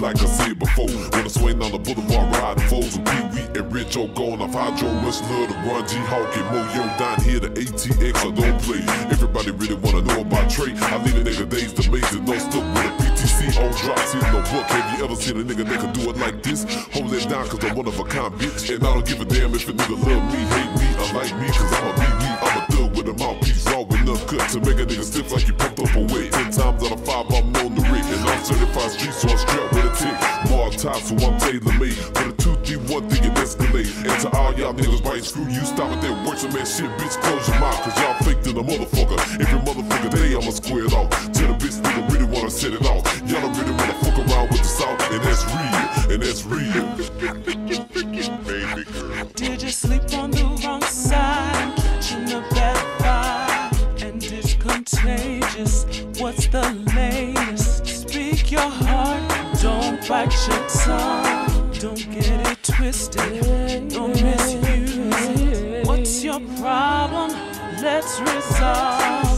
like I said before. When I swing on the boulevard, riding foes and Pee Wee and Rich O going off hydro, much love to Ron G Hawk and Moyo down here. The ATX I don't play. Everybody really wanna know about Trae. I leave a nigga dazed, amazing, no stuck with a PTC on drops, hitting no book. Have you ever seen a nigga that can do it like this? Hold it down, cause I'm one of a kind, bitch. And I don't give a damn if a nigga love me, hate me, or like me, cause I'm a me. I'm a thug with a mouthpiece, with enough cut to make a nigga stiff like you pumped up a weight. Top, so I'm tailor made. For the two, three, one thing, it escalate. And to all y'all niggas, bite screw you, stop with that words man shit, bitch, close your mouth, cause y'all faked in a motherfucker. Every motherfucker day, I'ma square it off. Tell the bitch nigga really wanna set it off. Y'all don't really wanna fuck around with the south, and that's real, and that's real. Baby girl. Did you sleep on the wrong side? Catching a bad vibe, and it's contagious. What's the latest? Don't get it twisted, don't misuse it. What's your problem? Let's resolve.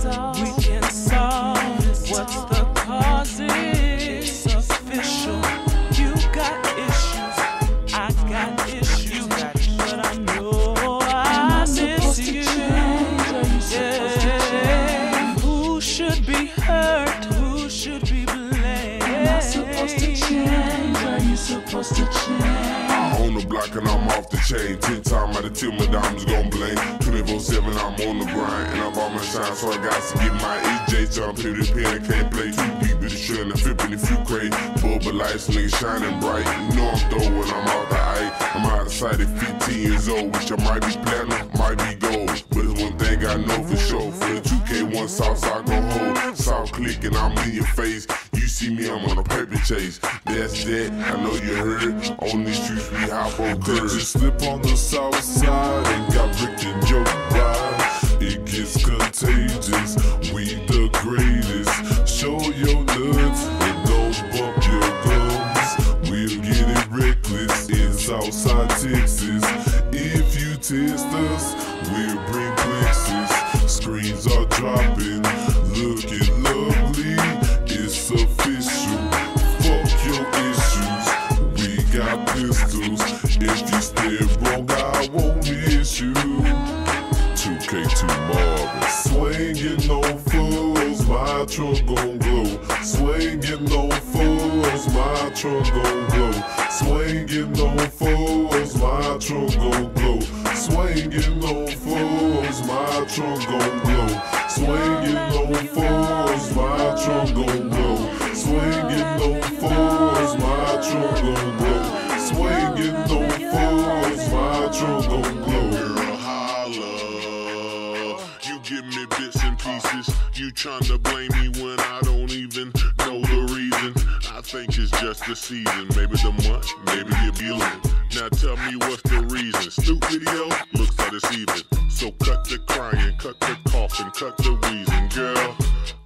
And I'm off the chain. Ten times out of ten, my diamonds gon' blame. 24 7, I'm on the grind. And I'm on my shine, so I got to get my EJ jump. Here the pen, I can't play too deep with the shirt and the flipping if you crazy. Bubble lights, nigga shining bright. You know I'm throwing, I'm out the eye. I'm out of sight at 15 years old, which I might be platinum, might be gold. But it's one thing I know for sure. For the 2K1 South, I go hold. South click and I'm in your face. You see me, I'm on a chase. That's that, I know you heard. On these streets, we hop on curves. you slip on the south side and got Rick and your ride? It gets contagious. We the greatest. Show your nuts and don't bump your gums. We'll get it reckless in Southside Texas. If you test us, we'll bring plexus. Screens are Pistols. If you stay wrong, I won't miss you. 2K2 Marvin. Swinging on fools, my trunk gon' glow. Swinging on fools, my trunk gon' glow. Swinging on fools, my trunk gon' glow. Swinging on fools, my trunk gon' glow. Swinging on fools, pieces. You to blame me when I don't even know the reason. I think it's just the season. Maybe the month, maybe the feeling. Now tell me what's the reason. Snoop video looks like it's even. So cut the crying, cut the coughing, cut the wheezing, girl.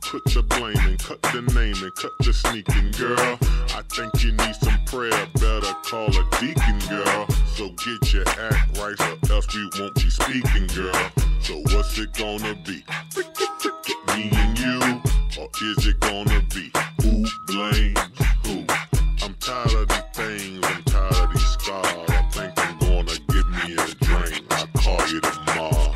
Put the blaming, cut the naming, cut the sneaking, girl. I think you need some prayer, better call a deacon, girl. So get your act right, or else we won't be speaking, girl. So what's it gonna be? Is it gonna be who blames who? I'm tired of these things, I'm tired of these scars. I think I'm gonna give me a drink. I'll call you tomorrow.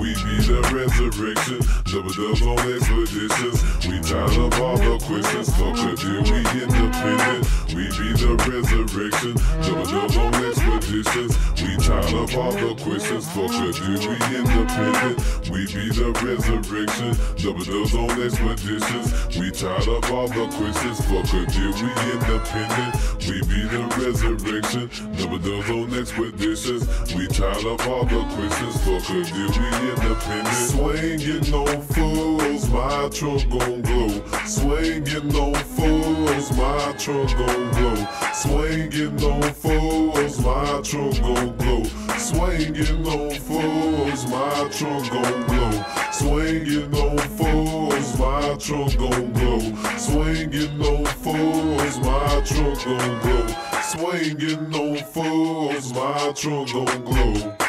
We be the resurrection, double dubs on expeditions. We tired of all the questions, fuck a deal, we independent. We be the resurrection, double dubs on expeditions. We tired of all the questions, fuck deal, we independent. We be the resurrection, double dubs on expeditions. We tired of all the questions, fuck deal, we independent. We be the resurrection, double dubs on expeditions. We tired of all the questions, fuck deal, we independent. Swinging on fools, my trunk gon' glow. Swinging on fools, my trunk gon' glow. Swinging on fools, my trunk gon' glow. Swinging on fools, my trunk gon' glow. Swinging on fools, my trunk gon' glow. Swinging on fools, my trunk gon' glow. Swinging on fools, my trunk gon' glow.